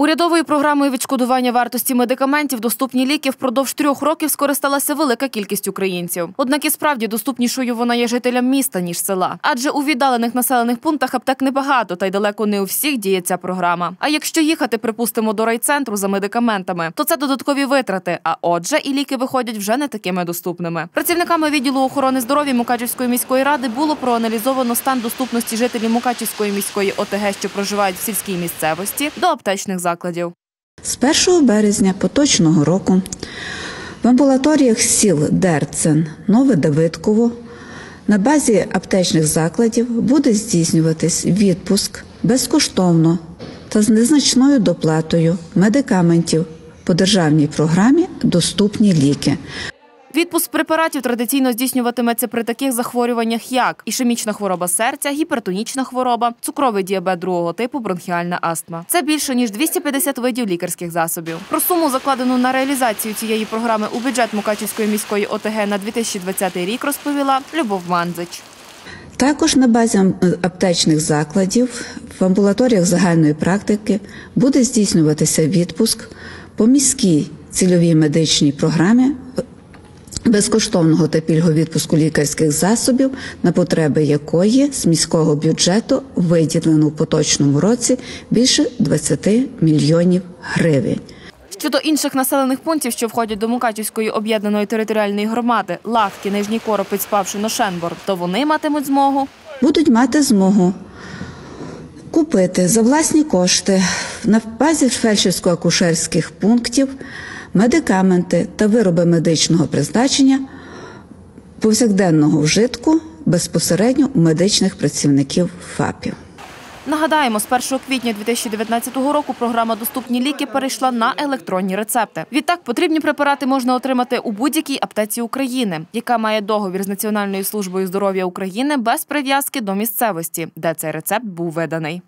Урядовою програмою відшкодування вартості медикаментів доступні ліки впродовж трьох років скористалася велика кількість українців. Однак і справді доступнішою вона є жителям міста ніж села. Адже у віддалених населених пунктах аптек небагато, та й далеко не у всіх діє ця програма. А якщо їхати, припустимо, до райцентру за медикаментами, то це додаткові витрати. А отже, і ліки виходять вже не такими доступними. Працівниками відділу охорони здоров'я Мукачівської міської ради було проаналізовано стан доступності жителів Мукачівської міської ОТГ, що проживають в сільській місцевості, до аптечних закладів. З 1 березня поточного року в амбулаторіях сіл Дерцен, Нове Давидково на базі аптечних закладів буде здійснюватись відпуск безкоштовно та з незначною доплатою медикаментів по державній програмі Доступні ліки. Відпуск препаратів традиційно здійснюватиметься при таких захворюваннях, як ішемічна хвороба серця, гіпертонічна хвороба, цукровий діабет другого типу, бронхіальна астма. Це більше ніж 250 видів лікарських засобів. Про суму, закладену на реалізацію цієї програми у бюджет Мукачівської міської ОТГ на 2020 рік, розповіла Любов Манзич. Також на базі аптечних закладів в амбулаторіях загальної практики буде здійснюватися відпуск по міській цільовій медичній програмі безкоштовного та пільгового відпуску лікарських засобів, на потреби якої з міського бюджету виділено в поточному році більше 20 мільйонів гривень. Щодо інших населених пунктів, що входять до Мукачівської об'єднаної територіальної громади Лавки, Нижній Коропець, Павшино, Шенбор, то вони матимуть змогу будуть мати змогу купити за власні кошти на базі фельдшерсько-акушерських пунктів медикаменти та вироби медичного призначення повсякденного вжитку безпосередньо у медичних працівників ФАПів. Нагадаємо, з 1 квітня 2019 року програма Доступні ліки перейшла на електронні рецепти. Відтак потрібні препарати можна отримати у будь-якій аптеці України, яка має договір з Національною службою здоров'я України без прив'язки до місцевості, де цей рецепт був виданий.